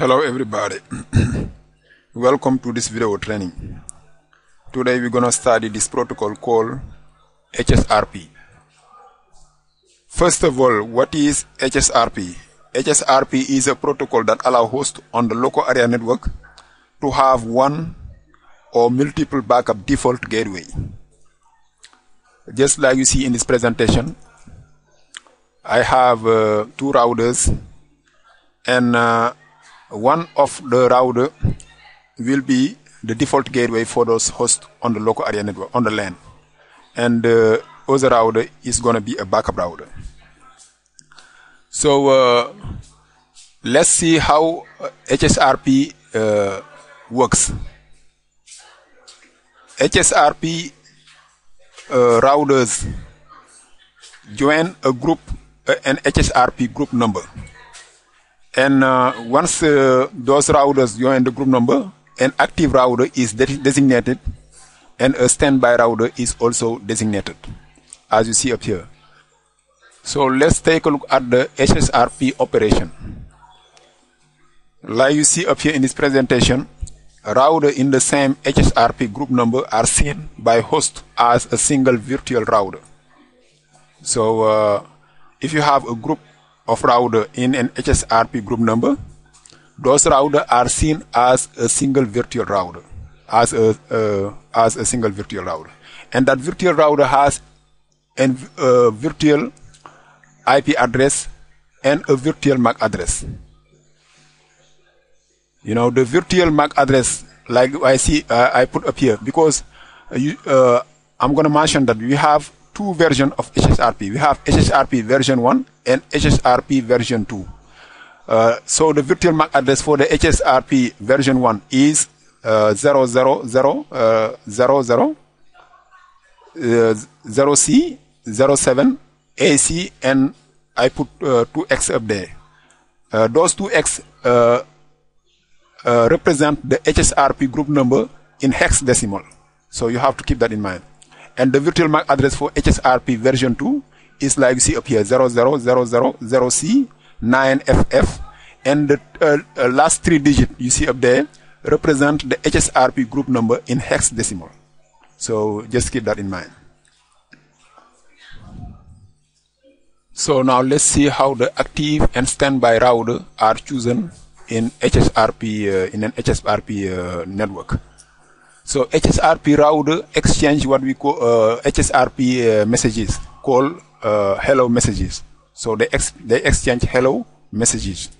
Hello everybody. Welcome to this video training. Today we're gonna study this protocol called HSRP. First of all, what is HSRP? HSRP is a protocol that allows hosts on the local area network to have one or multiple backup default gateway. Just like you see in this presentation, I have uh, two routers and uh, one of the router will be the default gateway for those hosts on the local area network on the LAN. And the uh, other router is going to be a backup router so uh, let's see how HSRP uh, works. HSRP uh, routers join a group an HSRP group number and uh, once uh, those routers join the group number, an active router is de designated and a standby router is also designated, as you see up here. So let's take a look at the HSRP operation. Like you see up here in this presentation, a router in the same HSRP group number are seen by host as a single virtual router. So uh, if you have a group of router in an HSRP group number, those routers are seen as a single virtual router, as a uh, as a single virtual router, and that virtual router has a uh, virtual IP address and a virtual MAC address. You know the virtual MAC address, like I see, uh, I put up here because you, uh, I'm going to mention that we have two versions of HSRP. We have HSRP version 1 and HSRP version 2. Uh, so the virtual MAC address for the HSRP version 1 is uh, 000, uh, 00, uh, 0C, 07, AC, and I put uh, 2X up there. Uh, those 2X uh, uh, represent the HSRP group number in hexadecimal. So you have to keep that in mind. And the virtual MAC address for HSRP version 2 is like you see up here 00000C 9FF and the uh, uh, last three digits you see up there represent the HSRP group number in hexadecimal. So just keep that in mind. So now let's see how the active and standby router are chosen in HSRP uh, in an HSRP uh, network. So HSRP router exchange what we call uh, HSRP uh, messages called uh, hello messages. So they ex they exchange hello messages,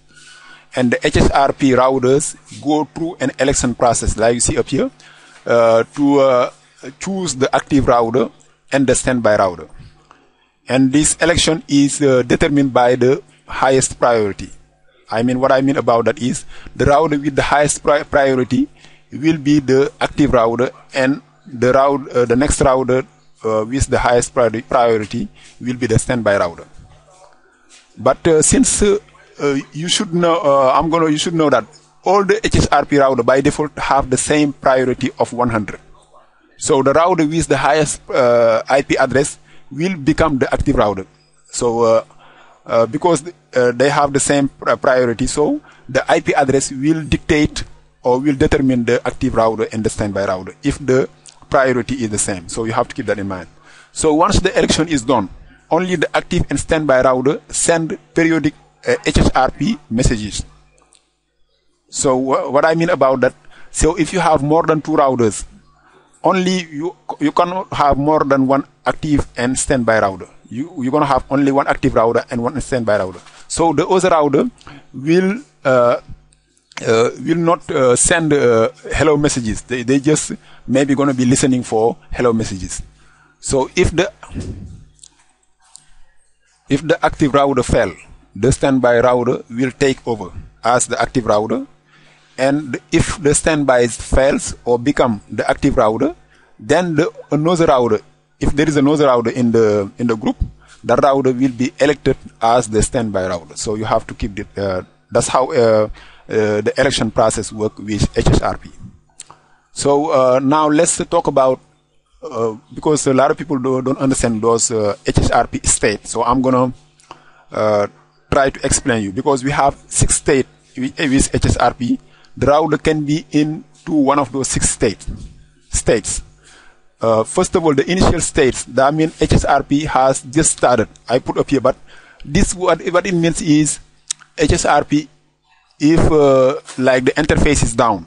and the HSRP routers go through an election process like you see up here uh, to choose the active router and the standby router. And this election is determined by the highest priority. I mean, what I mean about that is the router with the highest pri priority will be the active router and the route, uh, the next router uh, with the highest priority will be the standby router. But uh, since uh, uh, you should know, uh, I'm gonna, you should know that all the HSRP router by default have the same priority of 100. So the router with the highest IP address will become the active router. So because they have the same priority, so the IP address will dictate or will determine the active router and the standby router if the priority is the same. So you have to keep that in mind. So once the election is done, only the active and standby router send periodic uh, HSRP messages. So wh what I mean about that, so if you have more than two routers, only you you cannot have more than one active and standby router. You you're gonna have only one active router and one standby router. So the other router will uh, uh, will not uh, send uh, hello messages. They, they just maybe going to be listening for hello messages. So if the if the active router fell, the standby router will take over as the active router. And if the standby fails or become the active router, then the another router, if there is another router in the in the group, the router will be elected as the standby router. So you have to keep it. that's how uh, the election process work with HSRP. So uh, now let's talk about uh, because a lot of people do, not understand those HSRP states. So I'm gonna try to explain you because we have six states with, HSRP, the router can be into one of those six states. States. Uh, first of all, the initial states, that means HSRP has just started. I put up here, but this what, what it means is HSRP, if uh, like the interface is down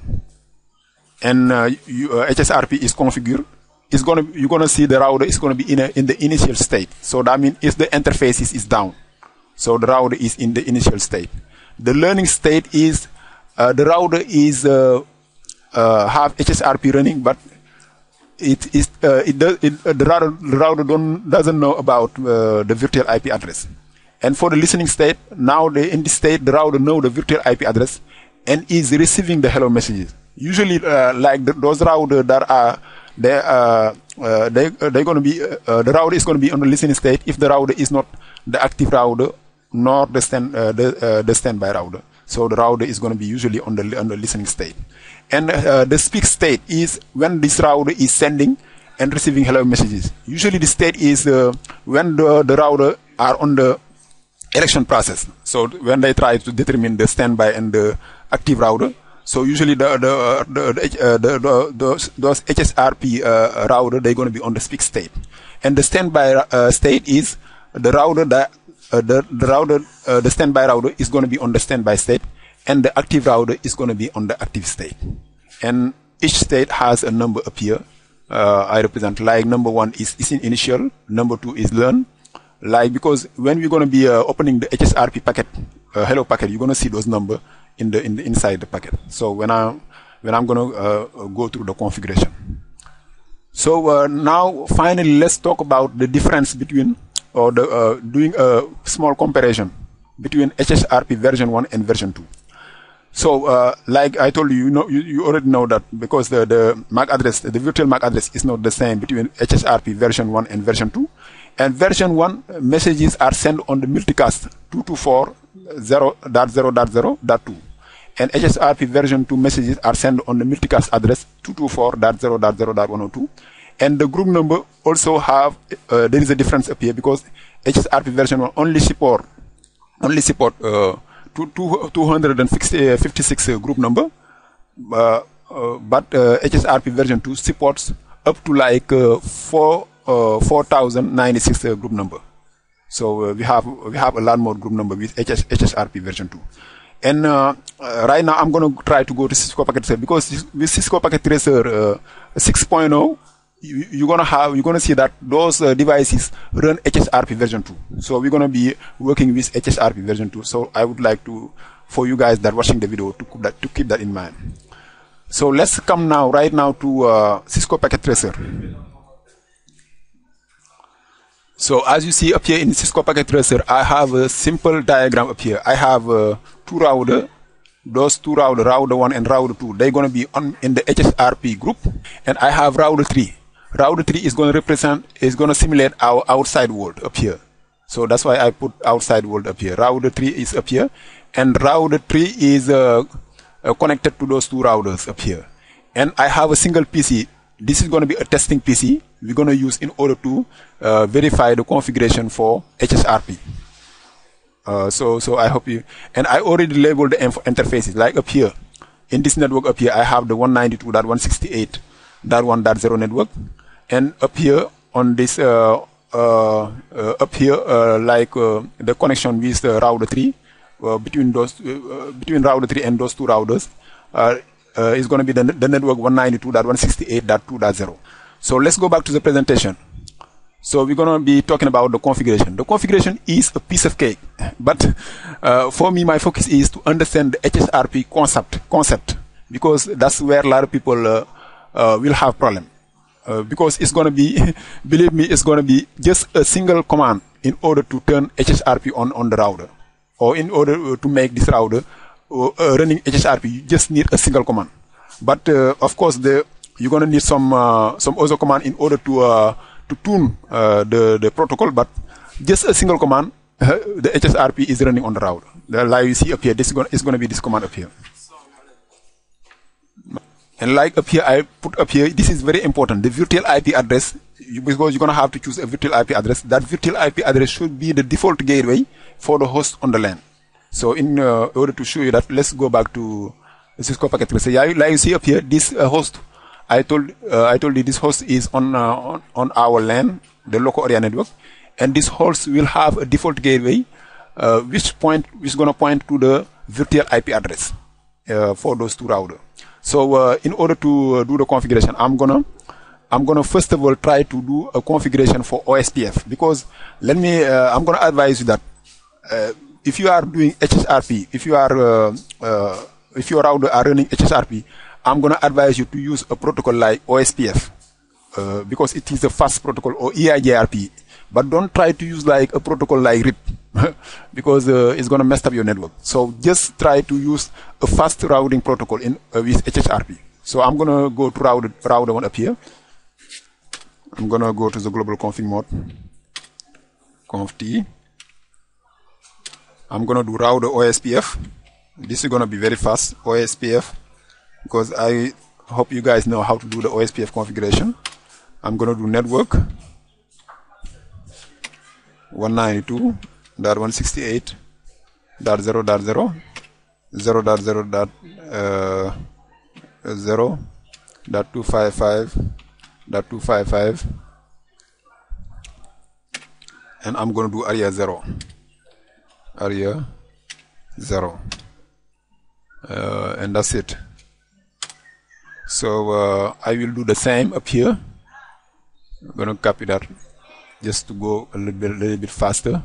and uh, you, HSRP is configured, is gonna you're gonna see the router is gonna be in a, in the initial state. So that means if the interface is, is down, so the router is in the initial state. The learning state is uh, the router is uh, uh, have HSRP running, but it is uh, it does it, the router the router don't doesn't know about uh, the virtual IP address. And for the listening state, now the in this state the router know the virtual IP address and is receiving the hello messages. Usually, uh, like the, those routers that are they uh, uh, they uh, they're going to be uh, uh, the router is going to be on the listening state if the router is not the active router nor the stand the the standby router. So the router is going to be usually on the on the listening state, and the speak state is when this router is sending and receiving hello messages. Usually the state is when the, the router are on the election process. So when they try to determine the standby and the active router, so usually the the the, the, the, the those, those HSRP uh, router they're going to be on the speak state, and the standby uh, state is the router that uh, the the router the standby router is going to be on the standby state, and the active router is going to be on the active state, and each state has a number up here. I represent like number one is is in initial, number two is learn, like because when we're going to be uh, opening the HSRP packet, uh, hello packet, you're going to see those number in the in the inside the packet. So when I when I'm going to uh, go through the configuration. So now finally let's talk about the difference between or the doing a small comparison between HSRP version 1 and version 2. So, uh, like I told you, you know, you, you, already know that because the, the MAC address, the virtual MAC address is not the same between HSRP version 1 and version 2. And version 1 messages are sent on the multicast 224.0.0.0.2. And HSRP version 2 messages are sent on the multicast address 224.0.0.102. And the group number also have, uh, there is a difference up here because HSRP version 1 only support, only support, uh, two, two, 256 uh, group number. Uh, uh, but HSRP version 2 supports up to like 4 uh, 4096 uh, group number. So uh, we have we have a lot more group number with HS, HSRP version 2. And right now I'm going to try to go to Cisco Packet Tracer because with Cisco Packet Tracer 6.0, you, you're gonna have you're gonna see that those uh, devices run HSRP version 2. So we're gonna be working with HSRP version 2. So I would like to for you guys that watching the video to keep that to keep that in mind. So let's come now right now to uh, Cisco Packet Tracer. So as you see up here in Cisco Packet Tracer, I have a simple diagram up here. I have uh, two router, those two router, router 1 and router 2, they're going to be on in the HSRP group. And I have router 3. Router 3 is going to represent, is going to simulate our outside world up here. So that's why I put outside world up here. Router 3 is up here. And router 3 is uh, uh, connected to those two routers up here. And I have a single PC this is going to be a testing PC we're going to use in order to uh, verify the configuration for HSRP. Uh, so, so I hope you, and I already labeled the interfaces like up here. In this network up here, I have the 192.168.1.0 network. And up here on this, uh, uh, uh up here, uh, like the connection with the router 3, between those, between router 3 and those two routers, uh, is going to be the, the network 192.168.2.0. So let's go back to the presentation. So we're going to be talking about the configuration. The configuration is a piece of cake, but uh, for me, my focus is to understand the HSRP concept, concept, because that's where a lot of people uh, uh, will have problem. Uh, because it's going to be, believe me, it's going to be just a single command in order to turn HSRP on on the router, or in order to make this router uh, Uh, uh, running HSRP, you just need a single command. But uh, of course, the, you're going to need some uh, some other command in order to uh, to tune the the protocol. But just a single command, the HSRP is running on the router. The like you see up here, this is going, is going to be this command up here. And like up here, I put up here, this is very important. The virtual IP address, because you're going to have to choose a virtual IP address. That virtual IP address should be the default gateway for the host on the LAN. So in uh, order to show you that, let's go back to Cisco packet tracer. Yeah, like you see up here, this uh, host, I told uh, I told you this host is on, uh, on on our LAN, the local area network, and this host will have a default gateway, uh, which point which is gonna point to the virtual IP address uh, for those two routers. So in order to do the configuration, I'm gonna I'm gonna first of all try to do a configuration for OSPF because let me I'm gonna advise you that if you are doing HSRP, if you are uh, uh, if your router are running HSRP, I'm gonna advise you to use a protocol like OSPF uh, because it is a fast protocol or EIGRP. But don't try to use like a protocol like RIP because uh, it's gonna mess up your network. So just try to use a fast routing protocol in uh, with HSRP. So I'm gonna go to router router one up here. I'm gonna go to the global config mode, conf t. I'm gonna do router OSPF. This is gonna be very fast OSPF because I hope you guys know how to do the OSPF configuration. I'm gonna do network 192.168.0.0 0.0 dot uh, 0 dot 255 dot 255 and I'm gonna do area 0 area 0 uh, and that's it. So uh, I will do the same up here. I'm gonna copy that just to go a little bit, a little bit faster.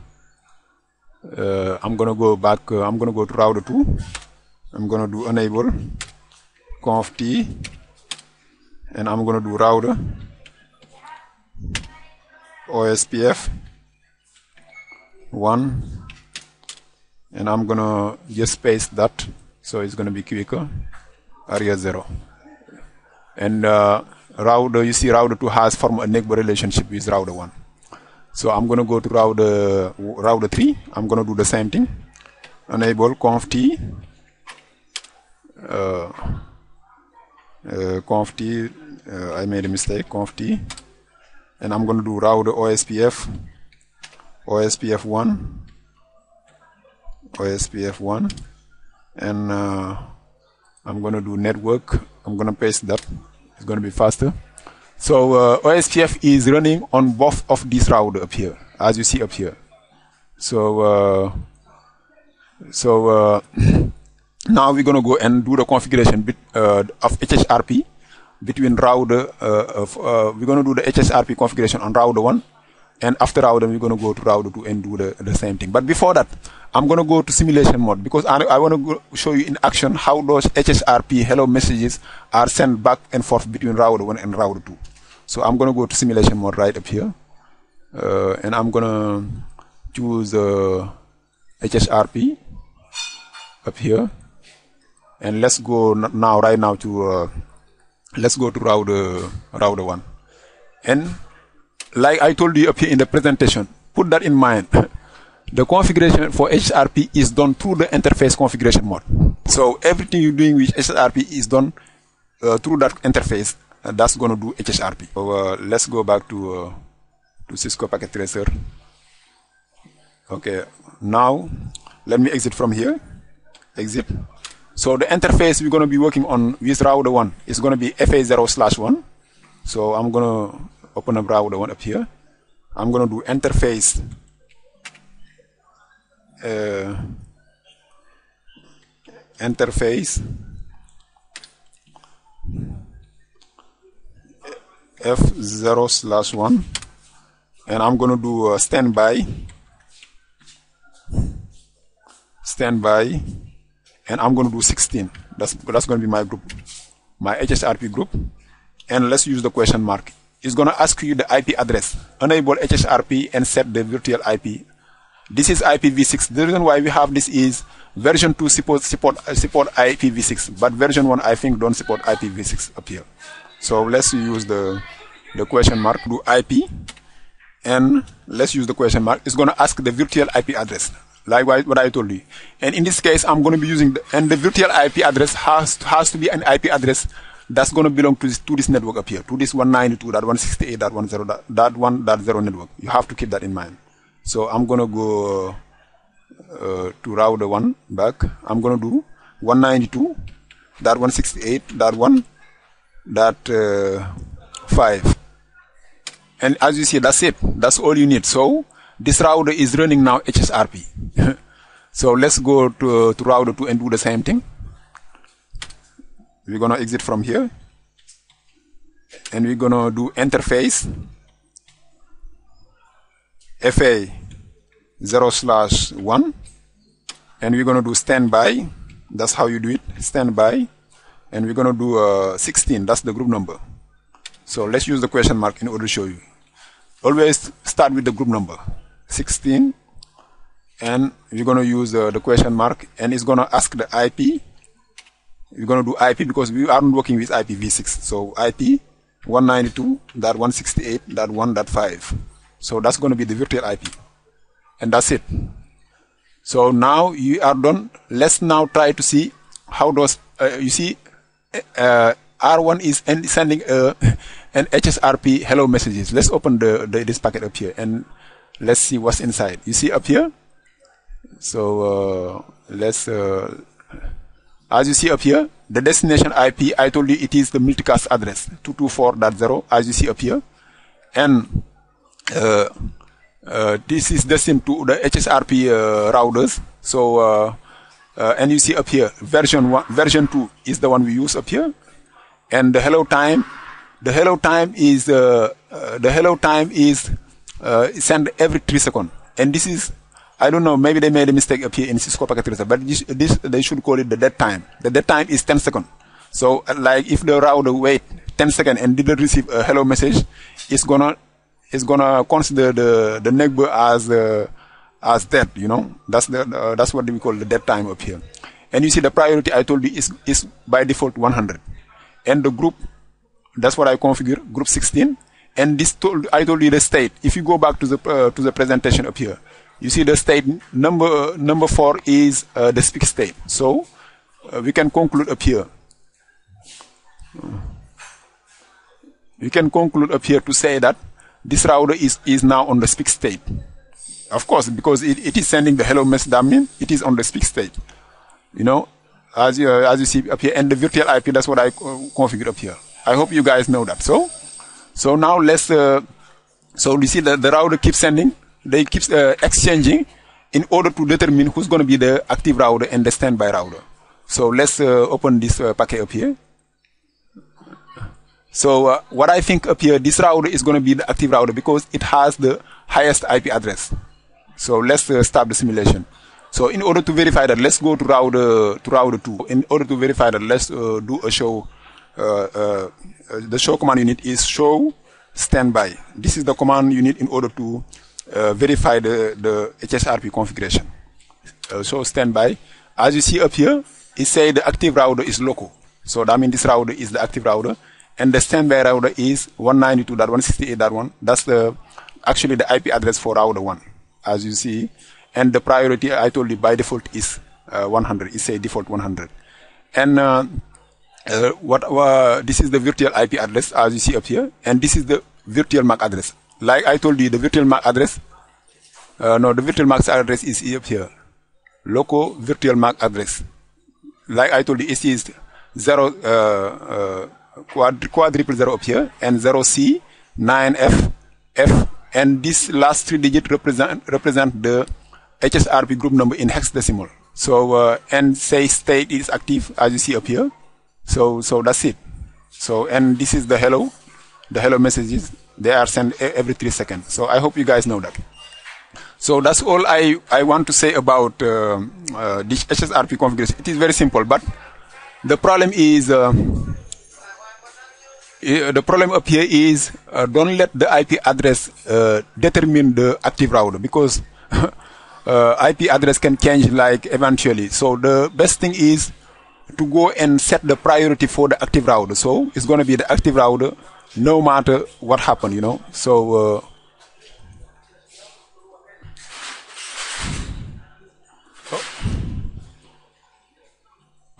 Uh, I'm gonna go back uh, I'm gonna go to router 2 I'm gonna do enable conf t and I'm gonna do router OSPF 1 and I'm gonna just paste that so it's gonna be quicker. Area 0 and uh, router you see router 2 has form a neighbor relationship with router 1 so I'm gonna go to router uh, router 3 I'm gonna do the same thing. Enable conf t. Uh, uh, conf t uh, I made a mistake conf t. And I'm gonna do router ospf ospf1 OSPF1 and uh, I'm gonna do network. I'm gonna paste that. It's gonna be faster. So uh, OSPF is running on both of these routers up here as you see up here. So uh, so uh, now we're gonna go and do the configuration bit, uh, of HSRP between router uh, of, we're gonna do the HSRP configuration on router 1 and after router we're going to go to router 2 and do the, the same thing. But before that I'm going to go to simulation mode because I, I want to show you in action how those HSRP hello messages are sent back and forth between router 1 and router 2 so I'm going to go to simulation mode right up here. Uh, and I'm going to choose uh, HSRP up here. And let's go now right now to uh, let's go to router router 1 and like I told you up here in the presentation, put that in mind. The configuration for HSRP is done through the interface configuration mode. So everything you're doing with HSRP is done uh, through that interface. Uh, that's going to do HSRP. So uh, let's go back to uh, to Cisco Packet Tracer. Okay, now let me exit from here. Exit. So the interface we're going to be working on with router one is going to be FA0 slash one. So I'm going to open up router one up here. I'm going to do interface uh, interface f0 slash 1 and I'm going to do a standby standby and I'm going to do 16 that's that's going to be my group my HSRP group. And let's use the question mark it's going to ask you the IP address. Enable HSRP and set the virtual IP. This is IPv6. The reason why we have this is version 2 support, support, uh, support IPv6, but version 1 I think don't support IPv6 up here. So let's use the, the question mark, do IP, and let's use the question mark. It's going to ask the virtual IP address, like what I told you. And in this case, I'm going to be using, the, and the virtual IP address has, has to be an IP address that's going to belong to this, to this network up here, to this 192.168.10.1.0 network. You have to keep that in mind. So I'm going to go uh, to router 1 back, I'm going to do 192.168.1 dot uh, 5 and as you see that's it. That's all you need. So this router is running now HSRP so let's go to, to router 2 and do the same thing we're gonna exit from here. And we're gonna do interface. FA 0 slash 1 and we're gonna do standby. That's how you do it. Standby. And we're gonna do uh, 16 that's the group number. So let's use the question mark in order to show you. Always start with the group number 16 and we're gonna use uh, the question mark. And it's gonna ask the IP we're gonna do IP because we aren't working with IPv6 so IP 192.168.1.5 so that's gonna be the virtual IP and that's it so now you are done let's now try to see how does uh, you see uh, R1 is sending a, an HSRP hello messages. Let's open the, the, this packet up here and let's see what's inside. You see up here? So uh, let's, uh, as you see up here, the destination IP, I told you it is the multicast address 224.0 as you see up here. And uh, uh, this is destined to the HSRP uh, routers. So, uh, and you see up here, version one, version two is the one we use up here and the hello time the hello time is uh, uh, the hello time is uh, sent every three seconds and this is I don't know maybe they made a mistake up here in Cisco packet tracer but this, this they should call it the dead time. The dead time is 10 seconds. So uh, like if the router wait 10 seconds and didn't receive a hello message it's gonna it's gonna consider the the neighbor as uh, as dead you know? That's the uh, that's what we call the dead time up here. And you see the priority I told you is is by default 100 and the group that's what I configure group 16 and this told I told you the state. If you go back to the uh, to the presentation up here you see the state number uh, number 4 is uh, the speak state. So we can conclude up here. We can conclude up here to say that this router is is now on the speak state. Of course because it, it is sending the hello message that means it is on the speak state. You know as you, as you see up here and the virtual IP that's what I configured up here. I hope you guys know that. So so now let's uh, so you see that the router keeps sending they keep uh, exchanging in order to determine who's going to be the active router and the standby router so let's uh, open this packet up here so what I think up here this router is going to be the active router because it has the highest IP address so let's start the simulation so in order to verify that, let's go to router to router two. In order to verify that, let's uh, do a show. Uh, uh, the show command unit is show standby. This is the command unit in order to verify the the HSRP configuration. show standby. As you see up here, it say the active router is local. So that means this router is the active router, and the standby router is 192.168.1. That's the actually the IP address for router one. As you see, and the priority I told you by default is uh, 100 it's a default 100 and uh, uh, what this is the virtual IP address as you see up here and this is the virtual MAC address like I told you the virtual MAC address uh, no the virtual MAC address is up here local virtual MAC address like I told you it is 0 uh, uh, quad, quadruple 0 up here and 0C 9F F and this last three digit represent represent the HSRP group number in hexadecimal. So uh, and say state is active as you see up here. So so that's it. So and this is the hello, the hello messages. They are sent every three seconds. So I hope you guys know that. So that's all I I want to say about uh, uh, this HSRP configuration. It is very simple, but the problem is. the problem up here is don't let the IP address determine the active router because uh, IP address can change like eventually. So the best thing is to go and set the priority for the active router. So it's going to be the active router no matter what happened, you know. So uh,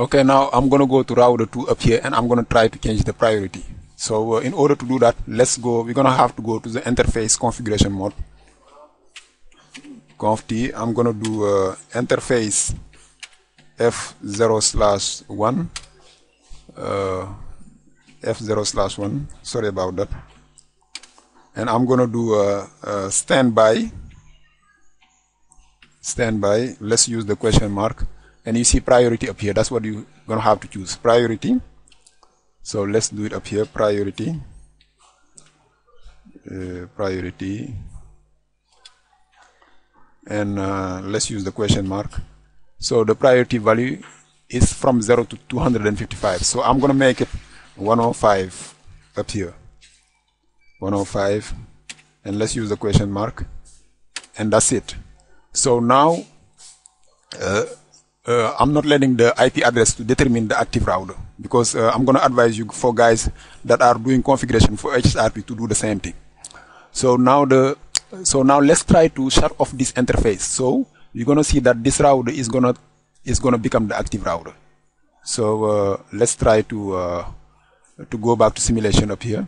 Okay, now I'm going to go to router 2 up here and I'm going to try to change the priority. So uh, in order to do that, let's go, we're going to have to go to the interface configuration mode. conf t I'm gonna do uh, interface f0 slash 1 uh, f0 slash 1 sorry about that. And I'm gonna do a, a standby. Standby. Let's use the question mark. And you see priority up here. That's what you're gonna have to choose. Priority. So let's do it up here. Priority. Uh, priority. And uh, let's use the question mark. So the priority value is from 0 to 255 so I'm gonna make it 105 up here. 105 and let's use the question mark. And that's it. So now uh, uh, I'm not letting the IP address to determine the active router because uh, I'm gonna advise you for guys that are doing configuration for HSRP to do the same thing. So now the so now let's try to shut off this interface. So you're gonna see that this router is gonna is gonna become the active router. So uh, let's try to uh, to go back to simulation up here.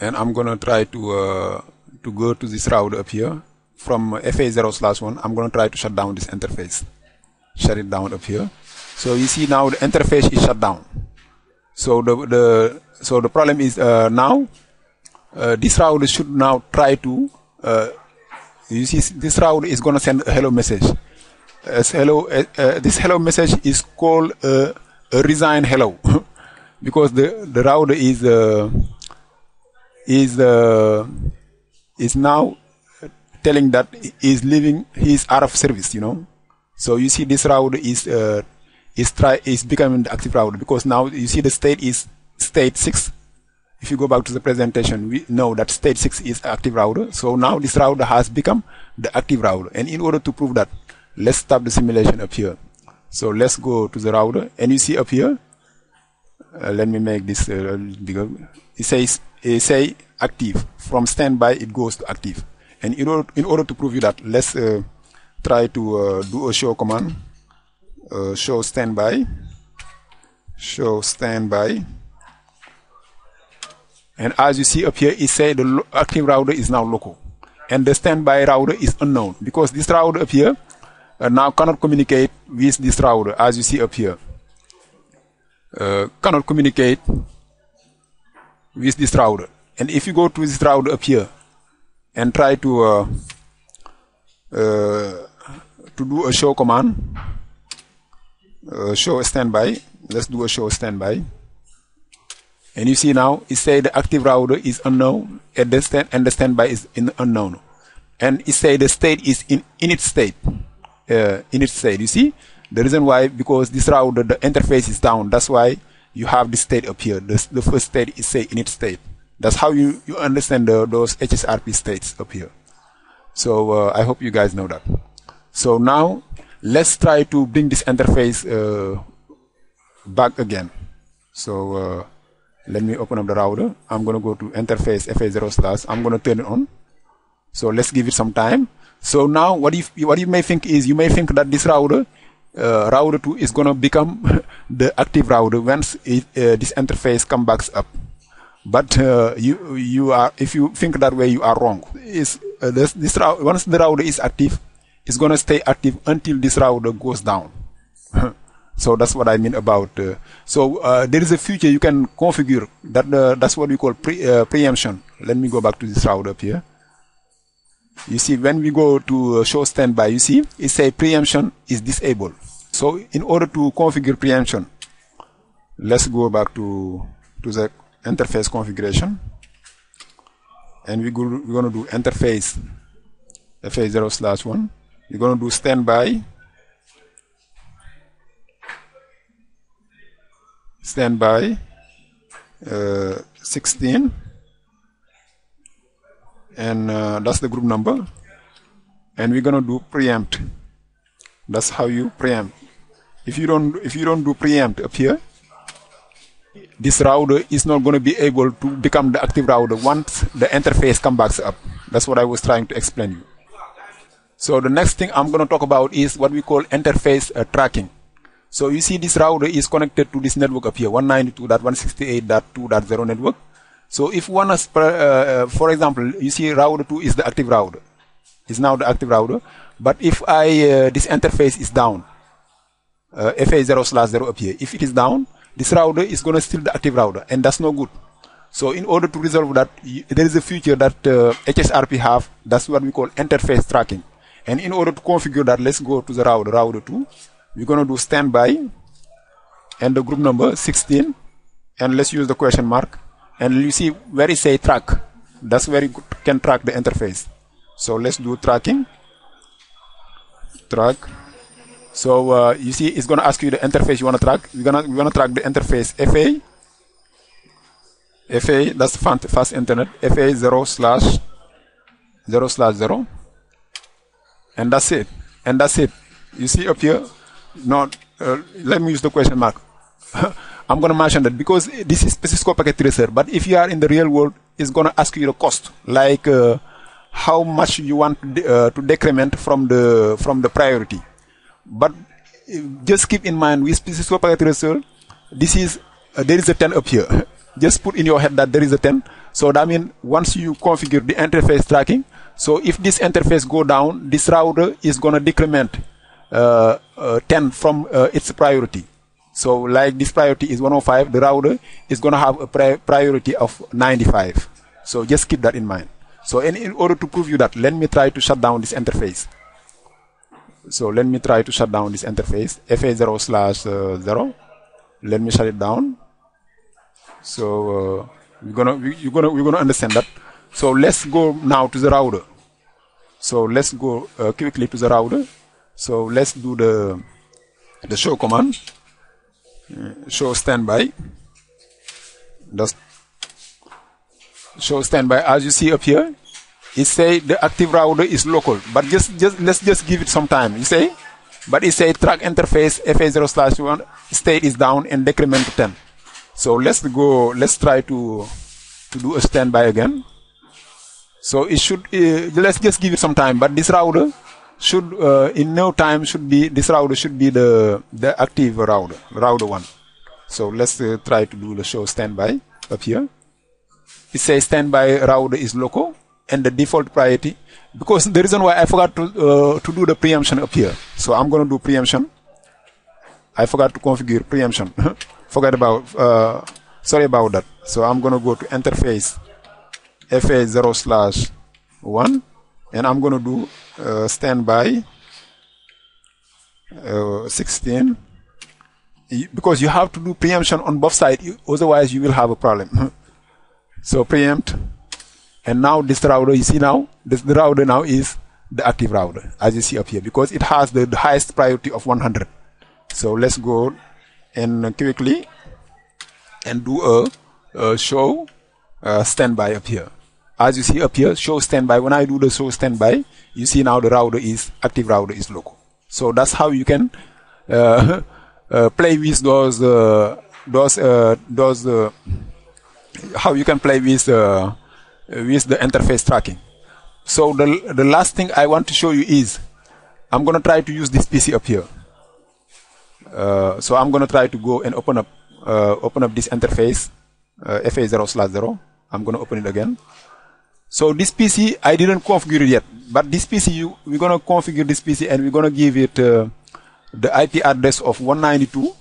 And I'm gonna try to uh, to go to this router up here. From FA0 slash 1 I'm gonna try to shut down this interface. Shut it down up here. So you see now the interface is shut down. So the the so the problem is uh, now uh, this router should now try to uh, you see this router is gonna send a hello message as hello uh, uh, this hello message is called a resign hello. Because the the router is uh, is uh, is now telling that he's leaving he's out of service you know. So you see this router is uh, is try is becoming the active router because now you see the state is state 6 if you go back to the presentation we know that state 6 is active router so now this router has become the active router and in order to prove that let's stop the simulation up here. So let's go to the router. And you see up here? Uh, let me make this uh, bigger it says it say active. From standby it goes to active. And in order in order to prove you that let's uh, try to uh, do a show command. Uh, show standby. Show standby. And as you see up here it say the active router is now local. And the standby router is unknown. Because this router up here now cannot communicate with this router as you see up here. Uh, cannot communicate with this router and if you go to this router up here and try to uh, uh, to do a show command uh, show standby let's do a show standby. And you see now it say the active router is unknown and the, stand, and the standby is in unknown. And it say the state is in init state uh, init state. You see? The reason why because this router the interface is down. That's why you have this state up here. The, the first state is say init state. That's how you you understand the, those hsrp states up here. So uh, i hope you guys know that. So now let's try to bring this interface uh, back again. So uh, let me open up the router. I'm going to go to interface fa0 slash. I'm going to turn it on. So let's give it some time so now what you what you may think is you may think that this router uh, router 2 is going to become the active router once it, uh, this interface comes back up. But uh, you you are if you think that way you are wrong. Is uh, this, this once the router is active it's going to stay active until this router goes down. So that's what i mean about uh, so uh, there is a future you can configure. That that's what we call pre, preemption. Let me go back to this router up here you see when we go to show standby you see it say preemption is disabled. So in order to configure preemption let's go back to to the interface configuration. And we go, we're going to do interface fa0 slash 1 we're going to do standby. Standby uh, 16 and uh, that's the group number. And we're gonna do preempt. That's how you preempt. If you don't if you don't do preempt up here this router is not going to be able to become the active router once the interface comes back up. That's what i was trying to explain you. So the next thing i'm going to talk about is what we call interface uh, tracking. So you see this router is connected to this network up here 192.168.2.0 network So if one is, uh, for example, you see router 2 is the active router, is now the active router. But if I, uh, this interface is down, uh, FA0 slash 0 up here, if it is down, this router is going to still the active router and that's no good. So in order to resolve that, there is a feature that uh, HSRP have, that's what we call interface tracking. And in order to configure that, let's go to the router, router 2. We're going to do standby and the group number 16 and let's use the question mark and you see where it say track. That's where you can track the interface. So let's do tracking. Track. So uh, you see it's going to ask you the interface you want to track. We're going to we're going to track the interface fa fa that's FastEthernet. Fa 0 slash 0 slash 0 and that's it. And that's it. You see up here? Not uh, let me use the question mark I'm going to mention that because this is Cisco packet tracer, but if you are in the real world, it's going to ask you the cost, like uh, how much you want to, uh, to, decrement from the from the priority. But just keep in mind with Cisco packet tracer, this is uh, there is a 10 up here. just put in your head that there is a 10. So that means once you configure the interface tracking, so if this interface go down, this router is going to decrement uh, uh, 10 from uh, its priority. So like this priority is 105, the router is going to have a pri priority of 95. So just keep that in mind. So in, in order to prove you that, let me try to shut down this interface. So let me try to shut down this interface, FA0 slash uh, 0. Let me shut it down. So uh, we're gonna we, you're gonna we're gonna understand that. So let's go now to the router. So let's go uh, quickly to the router. So let's do the the show command show standby. Just show standby. As you see up here it say the active router is local. But just just let's just give it some time you say but it say track interface fa0 slash 1 state is down and decrement to 10 so let's go let's try to to do a standby again. So it should uh, let's just give it some time. But this router should uh, in no time should be this router should be the the active router router one. So let's uh, try to do the show standby up here. It says standby router is local and the default priority because the reason why I forgot to uh, to do the preemption up here. So I'm going to do preemption. I forgot to configure preemption. Forget about uh, sorry about that. So I'm going to go to interface fa0 slash 1 and I'm going to do uh, standby uh, 16 because you have to do preemption on both sides otherwise you will have a problem. So preempt. And now this router you see now this router now is the active router as you see up here because it has the, the highest priority of 100 so let's go and quickly and do a, a show uh, standby up here as you see up here show standby. When I do the show standby you see now the router is active router is local. So that's how you can uh, uh, play with those uh, those uh, those uh, how you can play with with the interface tracking. So the the last thing I want to show you is I'm gonna try to use this PC up here. So I'm gonna try to go and open up open up this interface FA0 slash 0 I'm gonna open it again so this PC, I didn't configure it yet, but this PC, you, we're gonna configure this PC and we're gonna give it uh, the IP address of 192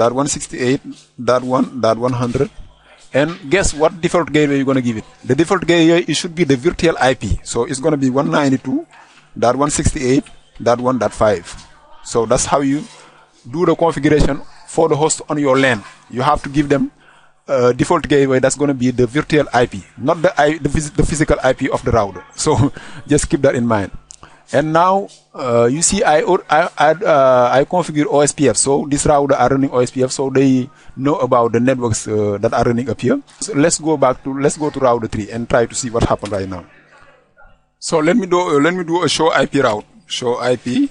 dot 168 dot 1 dot 100 and guess what default gateway you're gonna give it? The default gateway it should be the virtual IP so it's gonna be 192 dot 168 dot 1 dot 5 so that's how you do the configuration for the host on your LAN. You have to give them uh, default gateway that's going to be the virtual IP, not the, I, the, the, physical IP of the router. So just keep that in mind. And now uh, you see I I I, uh, I, configure OSPF. So this router are running OSPF, so they know about the networks uh, that are running up here. So let's go back to let's go to router three and try to see what happened right now. So let me do let me do a show IP route. Show IP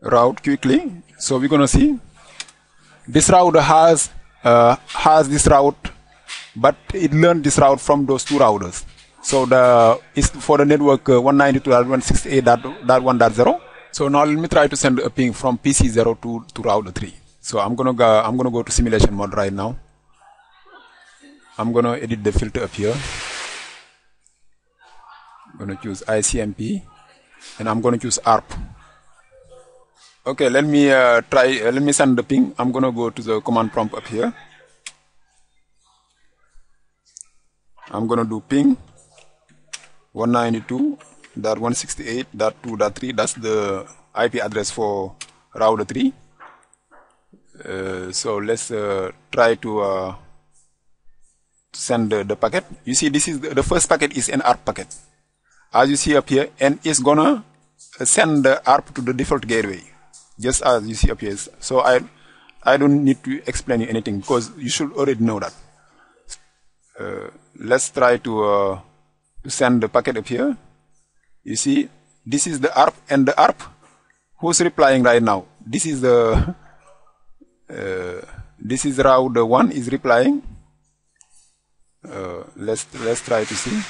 route quickly. So we're gonna see this router has uh, has this route, but it learned this route from those two routers. So the is for the network uh, 192.168.1.0. So now let me try to send a ping from PC0 to, to router 3. So I'm gonna go, I'm gonna go to simulation mode right now. I'm gonna edit the filter up here. I'm gonna choose ICMP and I'm gonna choose ARP. Okay, let me uh, try, uh, let me send the ping. I'm gonna go to the command prompt up here. I'm gonna do ping 192.168.2.3. That's the IP address for router 3. Uh, so let's uh, try to uh, send the, the, packet. You see, this is the, the, first packet is an ARP packet, as you see up here, and it's gonna send the ARP to the default gateway, just as you see up here. So I, I don't need to explain you anything because you should already know that. Let's try to, uh, to send the packet up here. You see, this is the ARP, and the ARP, who's replying right now? This is the uh, this is router one is replying. Uh, let's let's try to see.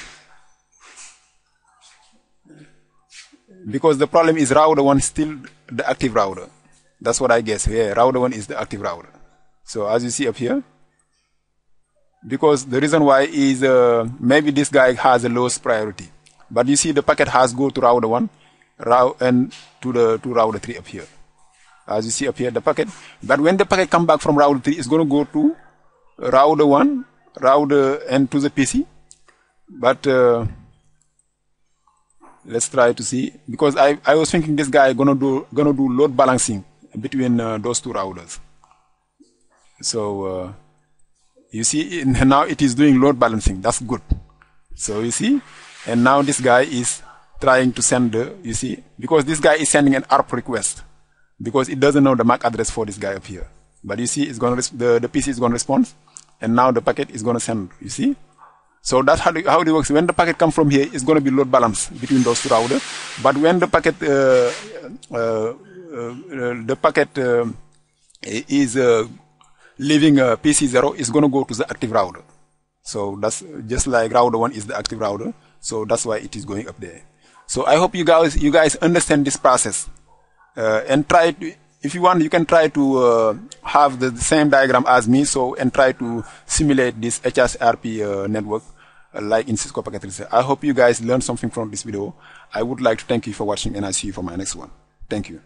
Because the problem is router one still the active router. That's what I guess. Yeah, router one is the active router. So as you see up here, because the reason why is uh, maybe this guy has a lowest priority, but you see the packet has go to router one, route and to the to router three up here as you see up here the packet. But when the packet come back from router 3 it's going to go to router 1 router and to the PC but uh, let's try to see. Because I, I was thinking this guy gonna do gonna do load balancing between uh, those two routers so uh, you see now it is doing load balancing that's good so you see and now this guy is trying to send the you see because this guy is sending an ARP request because it doesn't know the MAC address for this guy up here. But you see, it's going to the the PC is going to respond, and now the packet is going to send. You see, so that's how how it works. When the packet comes from here, it's going to be load balance between those two routers. But when the packet uh, uh, uh, the packet is leaving PC zero, is going to go to the active router. So that's just like router one is the active router. So that's why it is going up there. So I hope you guys you guys understand this process uh, and try to if you want you can try to uh, have the, same diagram as me so and try to simulate this HSRP uh, network like in Cisco Packet Tracer. I hope you guys learned something from this video. I would like to thank you for watching and I see you for my next one. Thank you.